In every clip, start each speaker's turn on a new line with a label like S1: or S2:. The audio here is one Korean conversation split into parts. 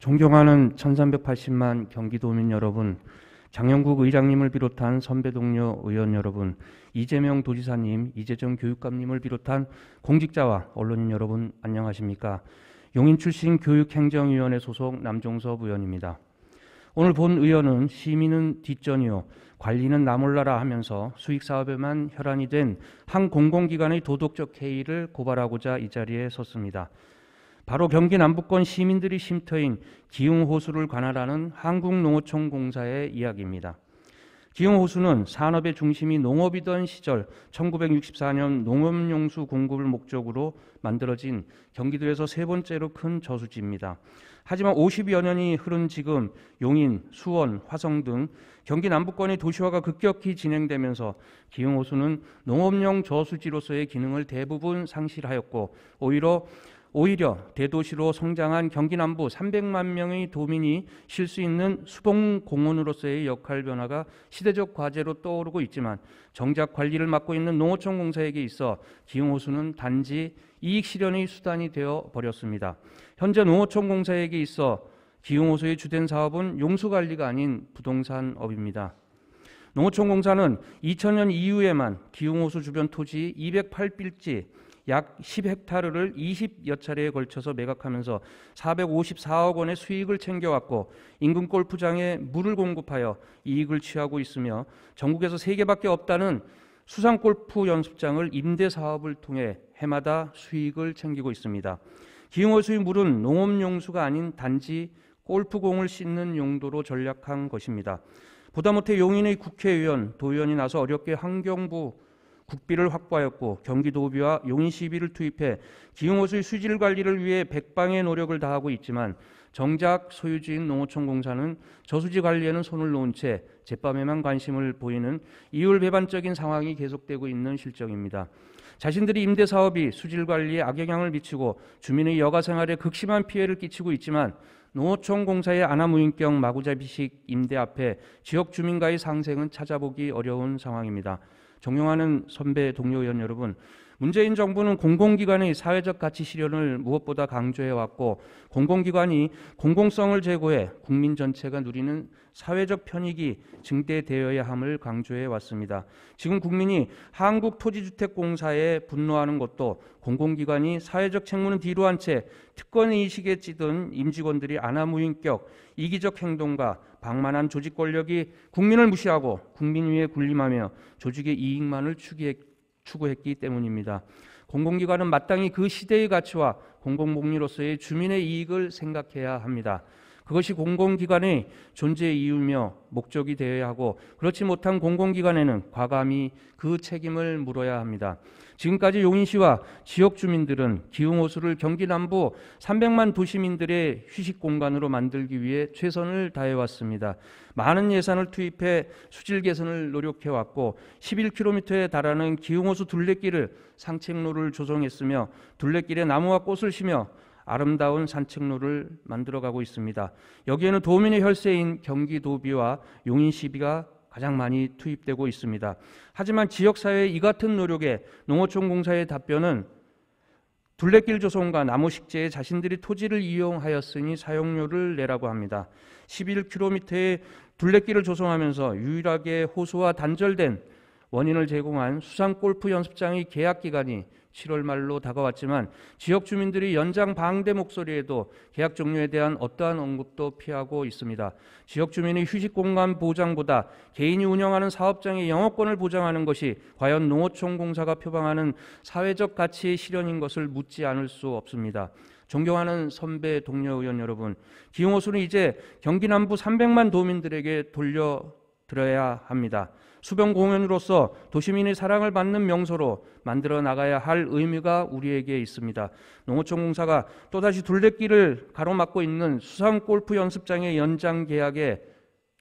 S1: 존경하는 1380만 경기도민 여러분, 장영국 의장님을 비롯한 선배 동료 의원 여러분, 이재명 도지사님, 이재정 교육감님을 비롯한 공직자와 언론인 여러분 안녕하십니까? 용인 출신 교육행정위원회 소속 남종섭 의원입니다. 오늘 본 의원은 시민은 뒷전이요 관리는 나몰라라 하면서 수익 사업에만 혈안이 된 한 공공기관의 도덕적 해이를 고발하고자 이 자리에 섰습니다. 바로 경기 남부권 시민들이 쉼터인 기흥호수를 관할하는 한국농어촌 공사의 이야기입니다. 기흥호수는 산업의 중심이 농업이던 시절 1964년 농업용수 공급을 목적으로 만들어진 경기도에서 세 번째로 큰 저수지입니다. 하지만 50여 년이 흐른 지금 용인, 수원, 화성 등 경기 남부권의 도시화가 급격히 진행되면서 기흥호수는 농업용 저수지로서의 기능을 대부분 상실하였고 오히려 오히려 대도시로 성장한 경기 남부 300만 명의 도민이 쉴 수 있는 수봉 공원으로서의 역할 변화가 시대적 과제로 떠오르고 있지만 정작 관리를 맡고 있는 농어촌 공사에게 있어 기흥호수는 단지 이익 실현의 수단이 되어 버렸습니다. 현재 농어촌 공사에게 있어 기흥호수의 주된 사업은 용수 관리가 아닌 부동산업입니다. 농어촌 공사는 2000년 이후에만 기흥호수 주변 토지 208빌지 약 10헥타르를 20여 차례에 걸쳐서 매각하면서 454억 원의 수익을 챙겨왔고 인근 골프장에 물을 공급하여 이익을 취하고 있으며 전국에서 3개밖에 없다는 수상 골프 연습장을 임대 사업을 통해 해마다 수익을 챙기고 있습니다. 기흥호수의 물은 농업 용수가 아닌 단지 골프공을 씻는 용도로 전략한 것입니다. 보다 못해 용인의 국회의원, 도의원이 나서 어렵게 환경부 국비를 확보하였고 경기도비와 용인시비를 투입해 기흥호수의 수질 관리를 위해 백방의 노력을 다하고 있지만 정작 소유주인 농어촌공사는 저수지 관리에는 손을 놓은 채 제밤에만 관심을 보이는 이율배반적인 상황이 계속되고 있는 실정입니다. 자신들이 임대 사업이 수질 관리에 악영향을 미치고 주민의 여가 생활에 극심한 피해를 끼치고 있지만 농어촌 공사의 아나무인격 마구잡이식 임대 앞에 지역 주민과의 상생은 찾아보기 어려운 상황입니다. 존경하는 선배 동료 의원 여러분, 문재인 정부는 공공기관의 사회적 가치 실현을 무엇보다 강조해 왔고 공공기관이 공공성을 제고해 국민 전체가 누리는 사회적 편익이 증대되어야 함을 강조해 왔습니다. 지금 국민이 한국토지주택공사에 분노하는 것도 공공기관이 사회적 책무는 뒤로 한 채 특권 의식에 찌든 임직원들이 아나무인격 이기적 행동과 방만한 조직 권력이 국민을 무시하고 국민 위에 군림하며 조직의 이익만을 추구했 기 때문입니다. 공공기관은 마땅히 그 시대의 가치와 공공복리로서의 주민의 이익을 생각해야 합니다. 그것이 공공기관의 존재 이유며 목적이 되어야 하고 그렇지 못한 공공기관에는 과감히 그 책임을 물어야 합니다. 지금까지 용인시와 지역 주민들은 기흥호수를 경기 남부 300만 도시민들의 휴식 공간으로 만들기 위해 최선을 다해왔습니다. 많은 예산을 투입해 수질 개선을 노력해왔고 11km에 달하는 기흥호수 둘레길을 상책로를 조성했으며 둘레길에 나무와 꽃을 심어 아름다운 산책로를 만들어가고 있습니다. 여기에는 도민의 혈세인 경기도비와 용인시비가 가장 많이 투입되고 있습니다. 하지만 지역사회의 이 같은 노력에 농어촌 공사의 답변은 둘레길 조성과 나무 식재에 자신들이 토지를 이용하였으니 사용료를 내라고 합니다. 11km의 둘레길을 조성하면서 유일하게 호수와 단절된 원인을 제공한 수상 골프 연습장의 계약 기간이 7월 말로 다가왔지만 지역 주민들이 연장 방대 목소리에도 계약 종료에 대한 어떠한 언급도 피하고 있습니다. 지역 주민의 휴식 공간 보장보다 개인이 운영하는 사업장의 영업권을 보장하는 것이 과연 농어촌 공사가 표방하는 사회적 가치의 실현인 것을 묻지 않을 수 없습니다. 존경하는 선배 동료 의원 여러분, 기흥호수는 이제 경기 남부 300만 도민들에게 돌려 드려야 합니다. 수변 공연으로서 도시민의 사랑을 받는 명소로 만들어 나가야 할 의미가 우리에게 있습니다. 농어촌 공사가 또다시 둘레길을 가로막고 있는 수상 골프 연습장의 연장 계약에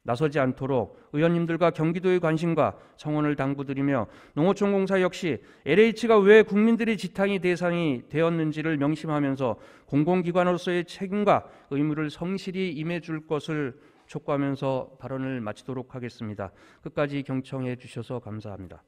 S1: 나서지 않도록 의원님들과 경기도의 관심과 성원을 당부드리며 농어촌 공사 역시 LH가 왜 국민들의 지탕이 대상이 되었는지를 명심하면서 공공기관으로서의 책임과 의무를 성실히 임해 줄 것을 촉구하면서 발언을 마치도록 하겠습니다. 끝까지 경청해 주셔서 감사합니다.